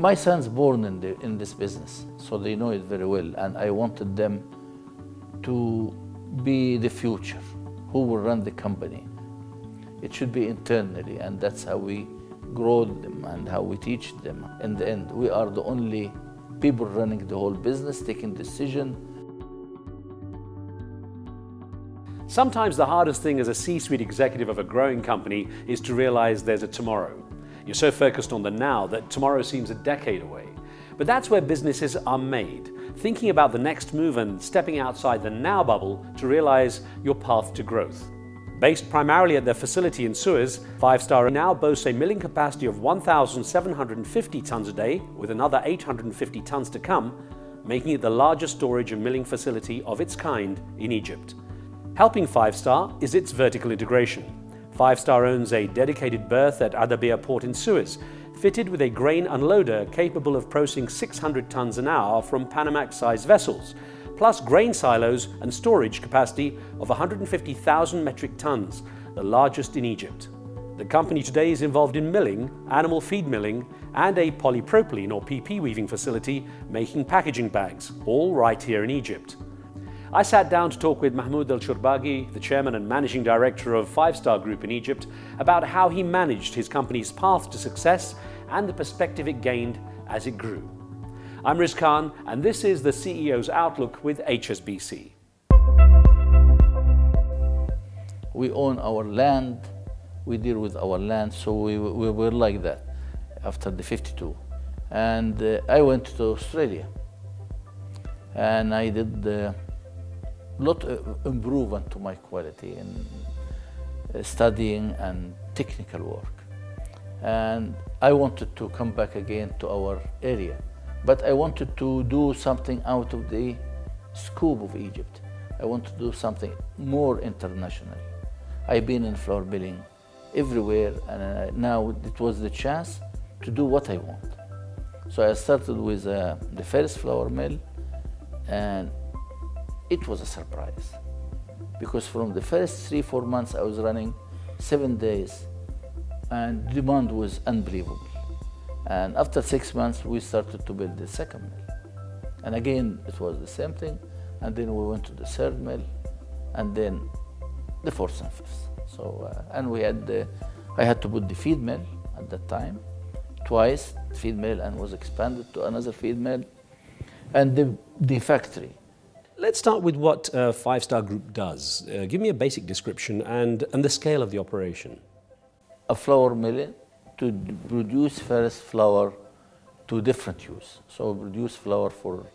My son's born in, the, in this business, so they know it very well, and I wanted them to be the future, who will run the company. It should be internally, and that's how we grow them and how we teach them. In the end, we are the only people running the whole business, taking decision. Sometimes the hardest thing as a C-suite executive of a growing company is to realize there's a tomorrow. You're so focused on the now that tomorrow seems a decade away. But that's where businesses are made, thinking about the next move and stepping outside the now bubble to realize your path to growth. Based primarily at their facility in Suez, Five Star now boasts a milling capacity of 1,750 tons a day, with another 850 tons to come, making it the largest storage and milling facility of its kind in Egypt. Helping Five Star is its vertical integration. Five Star owns a dedicated berth at Adabia port in Suez, fitted with a grain unloader capable of processing 600 tons an hour from Panamax-sized vessels, plus grain silos and storage capacity of 150,000 metric tons, the largest in Egypt. The company today is involved in milling, animal feed milling, and a polypropylene or PP weaving facility making packaging bags, all right here in Egypt. I sat down to talk with Mahmoud El Shorbagi, the chairman and managing director of Five Star Group in Egypt, about how he managed his company's path to success and the perspective it gained as it grew. I'm Riz Khan, and this is the CEO's Outlook with HSBC. We own our land, we deal with our land, so we, we were like that after the 52. And uh, I went to Australia and I did uh, lot of improvement to my quality in uh, studying and technical work. And I wanted to come back again to our area, but I wanted to do something out of the scope of Egypt. I want to do something more international. I've been in flour milling everywhere, and uh, now it was the chance to do what I want. So I started with uh, the first flour mill, and it was a surprise because from the first three, four months I was running seven days and demand was unbelievable. And after six months, we started to build the second mill. And again, it was the same thing. And then we went to the third mill and then the fourth and fifth. So, uh, and we had, the, I had to put the feed mill at that time, twice feed mill and was expanded to another feed mill. And the, the factory, Let's start with what uh, Five Star Group does. Uh, give me a basic description and, and the scale of the operation. A flour mill to produce first flour to different use. So produce flour for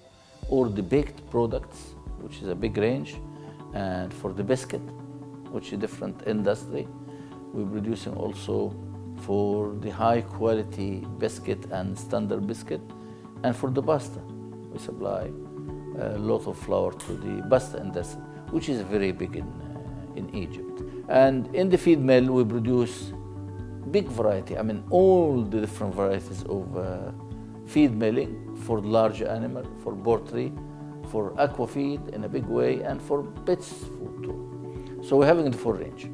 all the baked products, which is a big range, and for the biscuit, which is a different industry. We're producing also for the high quality biscuit and standard biscuit, and for the pasta. We supply a lot of flour to the pasta industry, which is very big in, uh, in Egypt. And in the feed mill, we produce big variety. I mean, all the different varieties of uh, feed milling for large animal, for poultry, for aqua feed in a big way, and for pets food too. So we're having the full range.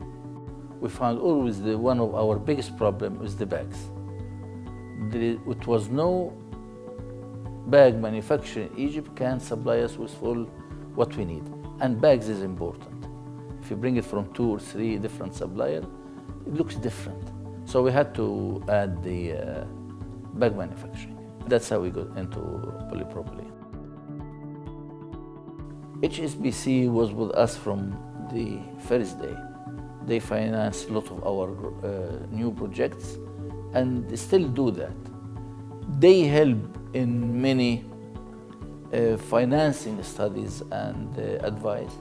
We found always the one of our biggest problem is the bags. It was no bag manufacturer in Egypt can supply us with full what we need. And bags is important. If you bring it from two or three different suppliers, it looks different. So we had to add the uh, bag manufacturing. That's how we got into polypropylene. HSBC was with us from the first day. They financed a lot of our uh, new projects and they still do that. They help in many uh, financing studies and uh, advice.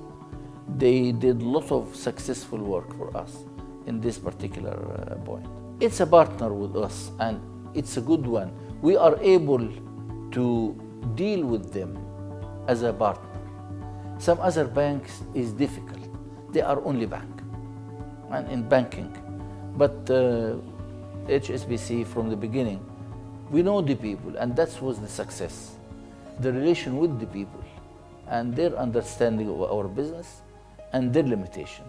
They did a lot of successful work for us in this particular uh, point. It's a partner with us and it's a good one. We are able to deal with them as a partner. Some other banks is difficult. They are only bank and in banking. But HSBC from the beginning we know the people, and that was the success. The relation with the people and their understanding of our business and their limitation.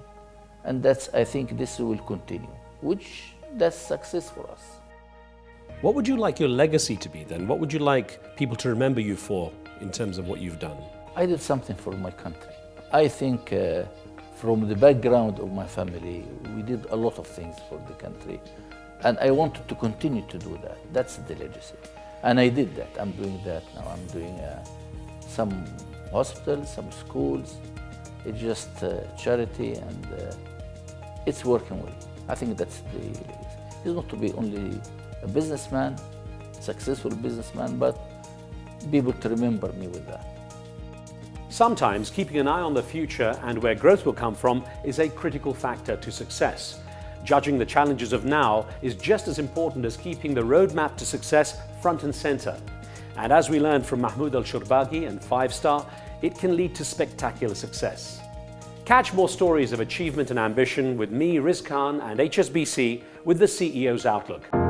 And that's, I think, this will continue, which that's success for us. What would you like your legacy to be then? What would you like people to remember you for in terms of what you've done? I did something for my country. I think uh, from the background of my family, we did a lot of things for the country. And I wanted to continue to do that. That's the legacy. And I did that. I'm doing that now. I'm doing uh, some hospitals, some schools. It's just uh, charity and uh, it's working well. I think that's the legacy. It's not to be only a businessman, successful businessman, but people to remember me with that. Sometimes keeping an eye on the future and where growth will come from is a critical factor to success. Judging the challenges of now is just as important as keeping the roadmap to success front and center. And as we learned from Mahmoud El Shorbagi and Five Star, it can lead to spectacular success. Catch more stories of achievement and ambition with me, Riz Khan, and HSBC with the CEO's Outlook.